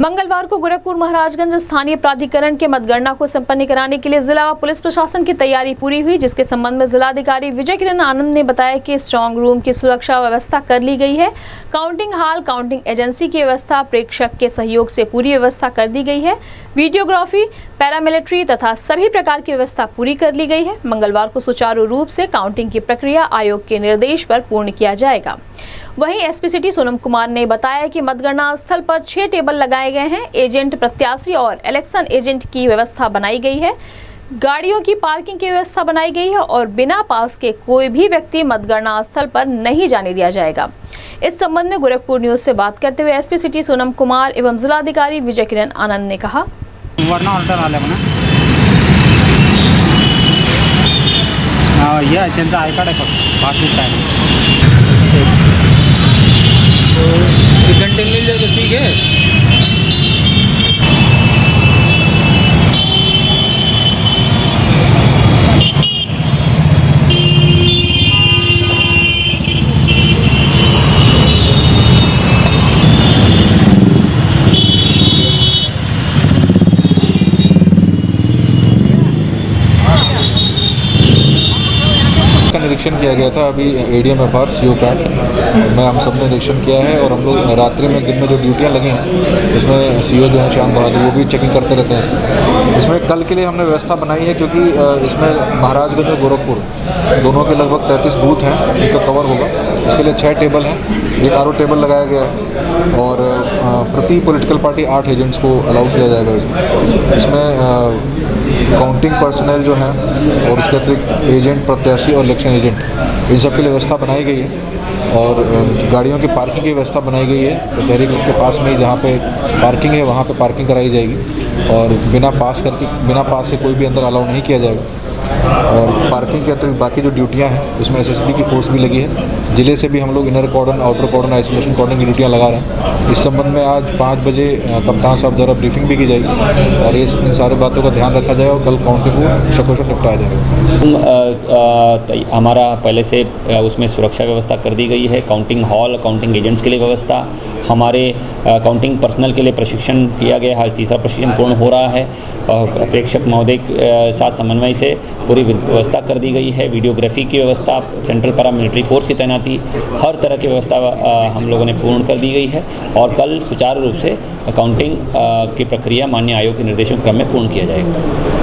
मंगलवार को गोरखपुर महाराजगंज स्थानीय प्राधिकरण के मतगणना को संपन्न कराने के लिए जिला व पुलिस प्रशासन की तैयारी पूरी हुई, जिसके संबंध में जिलाधिकारी विजय किरण आनंद ने बताया कि स्ट्रांग रूम की सुरक्षा व्यवस्था कर ली गई है। काउंटिंग हॉल काउंटिंग एजेंसी की व्यवस्था प्रेक्षक के सहयोग से पूरी व्यवस्था कर दी गई है। वीडियोग्राफी पैरामिलिट्री तथा सभी प्रकार की व्यवस्था पूरी कर ली गई है। मंगलवार को सुचारू रूप से काउंटिंग की प्रक्रिया आयोग के निर्देश पर पूर्ण किया जाएगा। वहीं एसपी सिटी सोनम कुमार ने बताया कि मतगणना स्थल पर छह टेबल लगाए गए हैं। एजेंट प्रत्याशी और इलेक्शन एजेंट की व्यवस्था बनाई गई है। गाड़ियों की पार्किंग की व्यवस्था बनाई गई है और बिना पास के कोई भी व्यक्ति मतगणना स्थल पर नहीं जाने दिया जाएगा। इस संबंध में गोरखपुर न्यूज़ से बात करते हुए एसपी सिटी सोनम कुमार एवं जिलाधिकारी विजय किरण आनंद ने कहा हा, हे त्यांचं आय कार्ड आहे फक्त पासबुक आहे एक घंटे में मिल जाए तो ठीक है का निरीक्षण किया गया था अभी A D M F R C O का में हम सबने निरीक्षण किया है और हम लोग रात्रि में दिन में जो ड्यूटियाँ लगी हैं, उसमें सी ओ जो हैं, श्याम बहादुर, वो भी चेकिंग करते रहते हैं इसमें कल के लिए हमने व्यवस्था बनाई है क्योंकि इसमें महाराजगंज और गोरखपुर, दोनों के लगभग तैंतीस बूथ हैं जिनका कवर होगा। इसके लिए छः टेबल हैं, एक आर टेबल लगाया गया है और प्रति पॉलिटिकल पार्टी आठ एजेंट्स को अलाउ किया जाएगा इसमें। इसमें काउंटिंग पर्सनल जो हैं और उसके अतिरिक्त एजेंट, प्रत्याशी और इलेक्शन एजेंट इन सब की व्यवस्था बनाई गई है। और गाड़ियों की पार्किंग की व्यवस्था बनाई गई है। कचहरी के पास में जहाँ पे पार्किंग है वहाँ पे पार्किंग कराई जाएगी। और बिना पास करके बिना पास से कोई भी अंदर अलाउ नहीं किया जाएगा। और पार्किंग के अतिरिक्त बाकी जो ड्यूटियाँ हैं उसमें एस की फोर्स भी लगी है। ज़िले से भी हम लोग inner cordon outer cordon isolation cordon की ड्यूटियाँ लगा रहे हैं। इस संबंध में आज पाँच बजे कप्तान साहब द्वारा ब्रीफिंग भी की जाएगी। और ये इन सारी बातों का ध्यान रखा जाएगा और कल काउंटिंग को शकोशक निपटाया जाएगा हम, तै- हमारा पहले से उसमें सुरक्षा व्यवस्था कर दी गई है काउंटिंग हॉल काउंटिंग एजेंट्स के लिए व्यवस्था। हमारे काउंटिंग पर्सनल के लिए प्रशिक्षण किया गया है। आज तीसरा प्रशिक्षण पूर्ण हो रहा है। प्रेक्षक महोदय के साथ समन्वय से पूरी व्यवस्था कर दी गई है। वीडियोग्राफी की व्यवस्था सेंट्रल पैरा मिलिट्री फोर्स की तैनाती हर तरह की व्यवस्था हम लोगों ने पूर्ण कर दी गई है। और कल सुचारू रूप से काउंटिंग अ, की प्रक्रिया मान्य आयोग के निर्देशों क्रम में पूर्ण किया जाएगा।